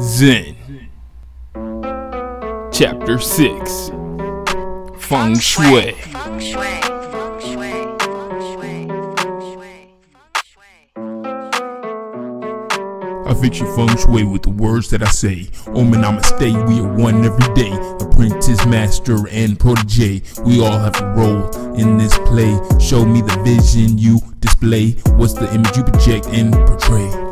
Zen. Chapter 6 Feng Shui. I fix your feng shui with the words that I say. Oh, Om and namaste, we are one every day. Apprentice, master, and protege. We all have a role in this play. Show me the vision you display. What's the image you project and portray?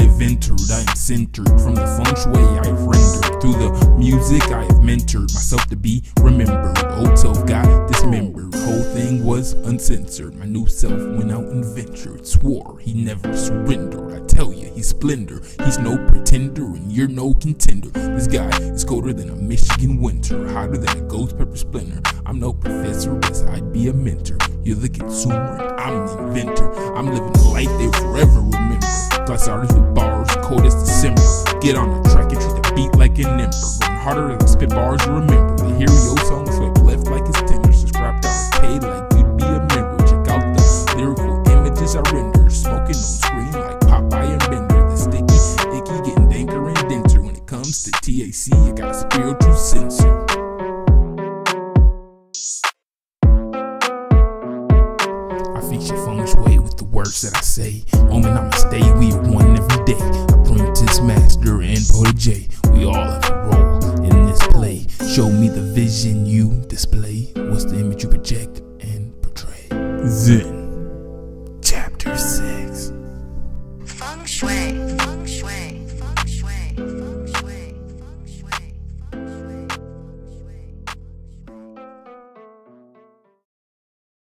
Once I have entered, I am centered from the feng shui I have rendered. Through the music I have mentored myself to be remembered. Old self got dismembered. Whole thing was uncensored. My new self went out and ventured. Swore he never surrendered. I tell you, he's splendor. He's no pretender, and you're no contender. This guy is colder than a Michigan winter, hotter than a ghost pepper splinter. I'm no professor, but I'd be a mentor. You're the consumer, I'm the inventor. I'm living a life they forever Class with bars, cold as December. Get on the track and treat the beat like an ember. Run harder than spit bars you remember. The hero song swept left like it's tender. Subscribe to arcade like you'd be a member. Check out the lyrical images I render. Smoking on screen like Popeye and Bender. The sticky, icky, getting danker and denser. When it comes to TAC, you got a spiritual sensor. She feng shui with the words that I say. Om and namaste, we are one every day. Apprentice, master, and protege. We all have a role in this play. Show me the vision you display. What's the image you project and portray? Zen. Chapter 6 Feng Shui.